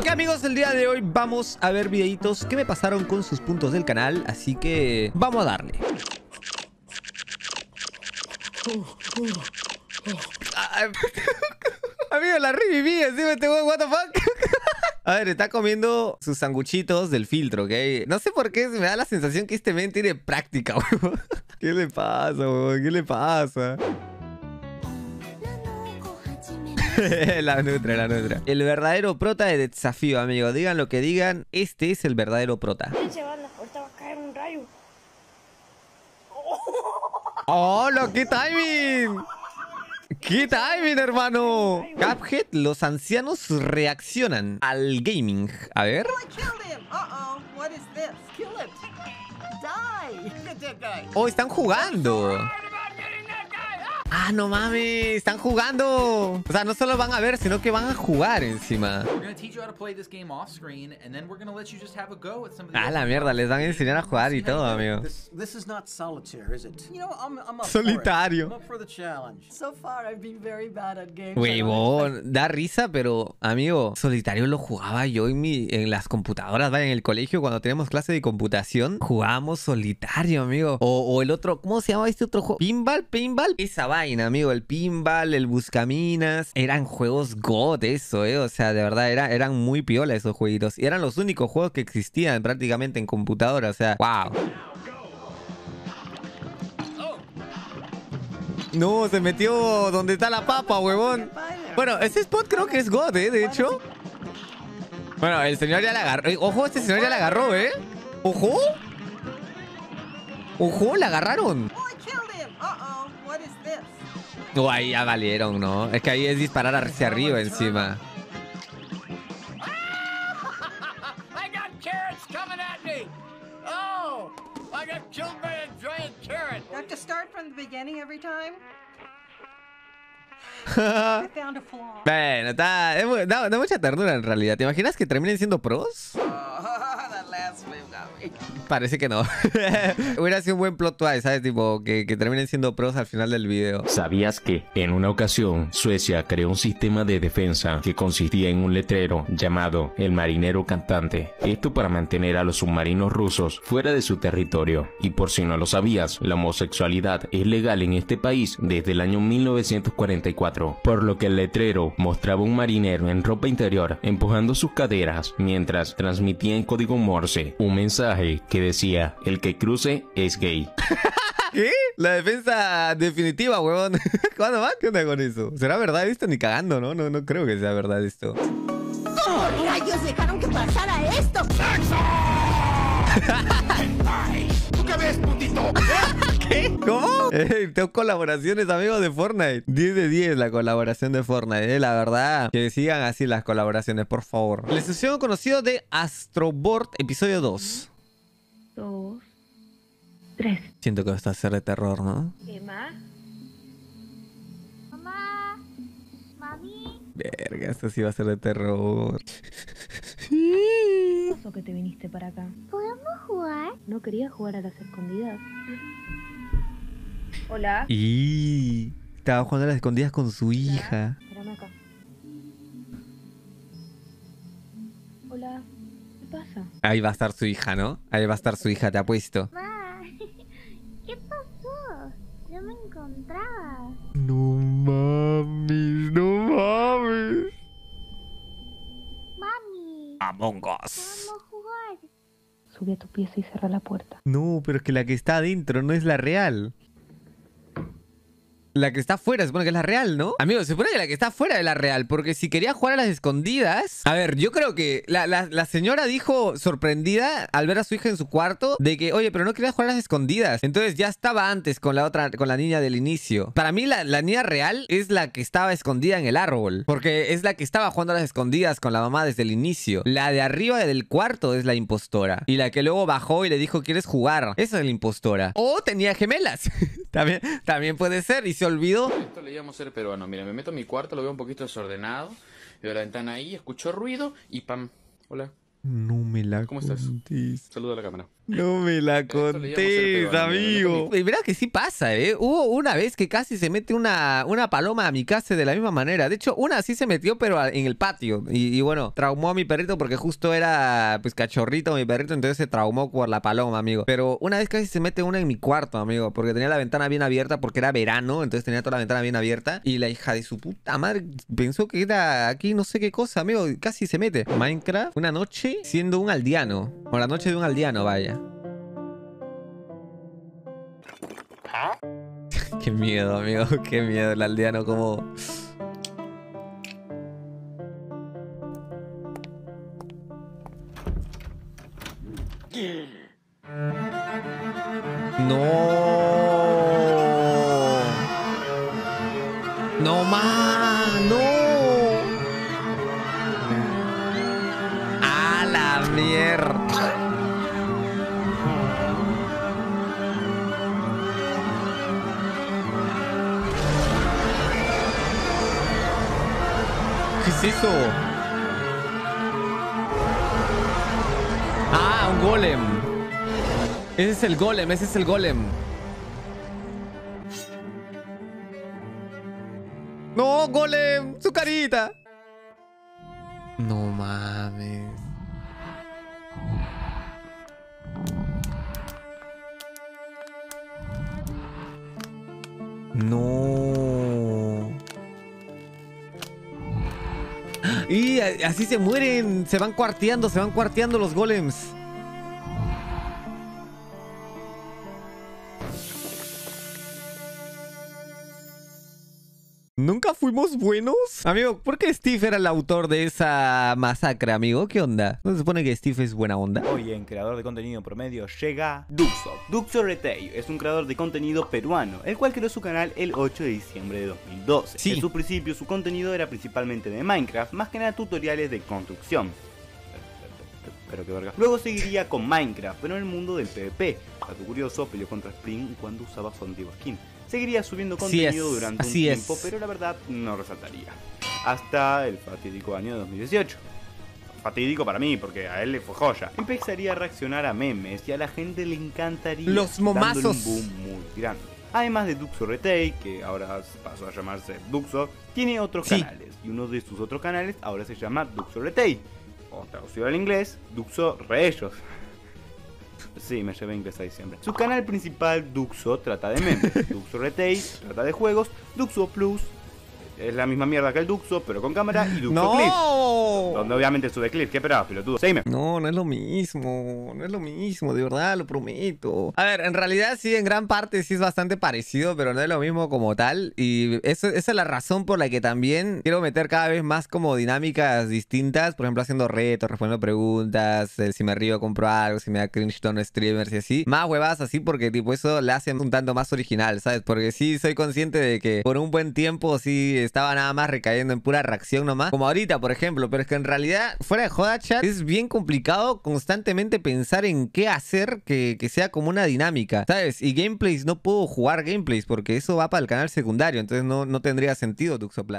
Ok amigos, el día de hoy vamos a ver videitos que me pasaron con sus puntos del canal, así que vamos a darle. Amigo, la reviví encima este weón, what the fuck. A ver, está comiendo sus sanguchitos del filtro, ¿ok? No sé por qué me da la sensación que este men tiene práctica, weón. ¿Qué le pasa, weón? ¿Qué le pasa? la nutra, la nutra. El verdadero prota de desafío, amigo. Digan lo que digan, este es el verdadero prota. Se van, ahorita va a caer un rayo. ¡Hola! ¡Qué timing! ¡Qué timing, hermano! Cuphead, los ancianos reaccionan al gaming. A ver. ¡Oh, están jugando! ¡Ah, no mames! ¡Están jugando! O sea, no solo van a ver, sino que van a jugar encima. We're gonna teach you how to play this game off screen, and then we're gonna let you just have a go at some of the. Ah, la mierda, les van a enseñar a jugar y todo, amigo. Solitario. For it. I'm up for the challenge. So far, I've been very bad at games. Huevón, da risa, pero amigo, solitario lo jugaba yo en mi, en las computadoras, vaya, en el colegio cuando teníamos clase de computación, jugábamos solitario, amigo. O, o el otro, ¿cómo se llama este otro juego? Pinball, pinball. Esa amigo, el pinball, el buscaminas, eran juegos god eso, eh. O sea, de verdad, era, eran muy piola esos jueguitos. Y eran los únicos juegos que existían prácticamente en computadora, o sea, wow. No, se metió donde está la papa, huevón. Bueno, ese spot creo que es God, ¿eh? De hecho. Bueno, el señor ya la agarró. Eh, Ojo, este señor ya la agarró, ¿eh? Ojo. Ojo, la agarraron. What is this? No, ahí ya valieron, ¿no? Es que ahí es disparar hacia arriba encima. I got carrots coming at me! Oh! I got killed by a giant carrot! Do I have to start from the beginning every time? I found a flaw. Bueno, mu- da, da mucha ternura en realidad. ¿Te imaginas que terminen siendo pros? Parece que no. Hubiera sido un buen plot twist, ¿sabes? Tipo, que, que terminen siendo pros al final del video. ¿Sabías que en una ocasión Suecia creó un sistema de defensa que consistía en un letrero llamado el marinero cantante? Esto para mantener a los submarinos rusos fuera de su territorio. Y por si no lo sabías, la homosexualidad es legal en este país desde el año 1944, por lo que el letrero mostraba un marinero en ropa interior empujando sus caderas mientras transmitía en código Morse un mensaje que decía el que cruce es gay. ¿Qué? La defensa definitiva, huevón. ¿Cuándo va? ¿Qué onda con eso? ¿Será verdad esto? Ni cagando, ¿no? No, no creo que sea verdad esto. ¿Cómo rayos dejaron que pasara esto? ¿Tú qué ves, putito? ¿Qué? ¿Cómo? Eh, tengo colaboraciones, amigos, de Fortnite. 10 de 10 la colaboración de Fortnite, eh. La verdad, que sigan así las colaboraciones, por favor. El sucesión conocido de Astroboard, episodio 2. Dos, tres. Siento que va a estar ser de terror, ¿no? ¿Qué más? Mamá. Mami. Verga, esto sí va a ser de terror. ¿Qué pasó que te viniste para acá? ¿Podemos jugar? ¿No querías jugar a las escondidas? Hola. Y estaba jugando a las escondidas con su hija. Hola. ¿Qué pasa? Ahí va a estar su hija, ¿no? Ahí va a estar su hija, te apuesto. Ma. ¿Qué pasó? No me encontraba. No mames, no mames. Mami. Among Us. Vamos a jugar. Subí a tu pieza y cerrá la puerta. No, pero es que la que está adentro no es la real. La que está afuera, se supone que es la real, ¿no? Amigo, se supone que la que está afuera es la real, porque si quería jugar a las escondidas... A ver, yo creo que la, la- la señora dijo sorprendida al ver a su hija en su cuarto de que, oye, pero no quería jugar a las escondidas. Entonces ya estaba antes con la otra, con la niña del inicio. Para mí la, la niña real es la que estaba escondida en el árbol, porque es la que estaba jugando a las escondidas con la mamá desde el inicio. La de arriba del cuarto es la impostora. Y la que luego bajó y le dijo, ¿quieres jugar? Esa es la impostora. O tenía gemelas. también, también puede ser. Y se olvidó. Esto le íbamos a ser peruano. Mira, me meto a mi cuarto, lo veo un poquito desordenado. Veo la ventana ahí, escucho ruido y pam. Hola, No me la ¿Cómo estás? saluda a la cámara. No me la contés, amigo. Y verás que sí pasa, ¿eh? Hubo una vez que casi se mete una, una paloma a mi casa de la misma manera. De hecho, una sí se metió, pero en el patio. Y, y bueno, traumó a mi perrito porque justo era, pues, cachorrito mi perrito, entonces se traumó por la paloma, amigo. Pero una vez casi se mete una en mi cuarto, amigo, porque tenía la ventana bien abierta porque era verano, entonces tenía toda la ventana bien abierta. Y la hija de su puta madre pensó que era aquí no sé qué cosa, amigo. y Casi se mete. Minecraft, una noche siendo un aldeano. O la noche de un aldeano, vaya. Qué miedo, amigo. Qué miedo el aldeano como... No. No más, ¿Qué es eso? Ah, un golem. Ese es el golem, ese es el golem. No, golem, su carita. No mames. No. Y así se mueren, se van cuarteando, se van cuarteando los golems. ¿Nunca fuimos buenos? Amigo, ¿por qué Steve era el autor de esa masacre, amigo? ¿Qué onda? ¿No se supone que Steve es buena onda? Hoy en Creador de Contenido Promedio llega Duxo. Duxo Retey es un creador de contenido peruano, el cual creó su canal el 8 de diciembre de 2012. Sí. En su principio su contenido era principalmente de Minecraft, más que nada tutoriales de construcción. Pero qué verga. Luego seguiría con Minecraft, pero en el mundo del PvP. Dato curioso, peleó contra Spring cuando usaba su antiguo skin. Seguiría subiendo contenido es, durante un es. tiempo, pero la verdad no resaltaría. Hasta el fatídico año de 2018 fatídico para mí, porque a él le fue joya. Empezaría a reaccionar a memes y a la gente le encantaría. Los momazos. un boom muy grande. Además de Duxo Retake, que ahora pasó a llamarse Duxo, tiene otros Sí. canales. Y uno de sus otros canales ahora se llama Duxo Retake. O traducido al inglés, Duxo Reellos. Sí, me llevé inglés a diciembre. Su canal principal, Duxo, trata de memes. Duxo Retake trata de juegos. Duxo Plus es la misma mierda que el Duxo, pero con cámara. Y Duxo. ¡No! Donde obviamente sube clips. ¿Qué esperabas, pelotudo? Seguime. No, no es lo mismo, no es lo mismo, de verdad, lo prometo. A ver, en realidad sí, en gran parte sí es bastante parecido, pero no es lo mismo como tal. Y eso, esa es la razón por la que también quiero meter cada vez más como dinámicas distintas, por ejemplo, haciendo retos, respondiendo preguntas, el si me río compro algo, si me da cringe tono streamers y así. Más huevadas así porque tipo eso le hace un tanto más original, ¿sabes? Porque sí soy consciente de que por un buen tiempo sí estaba nada más recayendo en pura reacción nomás. Como ahorita, por ejemplo, pero es que en realidad, fuera de joda, chat, es bien complicado constantemente pensar en qué hacer que, que sea como una dinámica, ¿sabes? Y gameplays, no puedo jugar gameplays porque eso va para el canal secundario, entonces no, no tendría sentido Tuxoplas.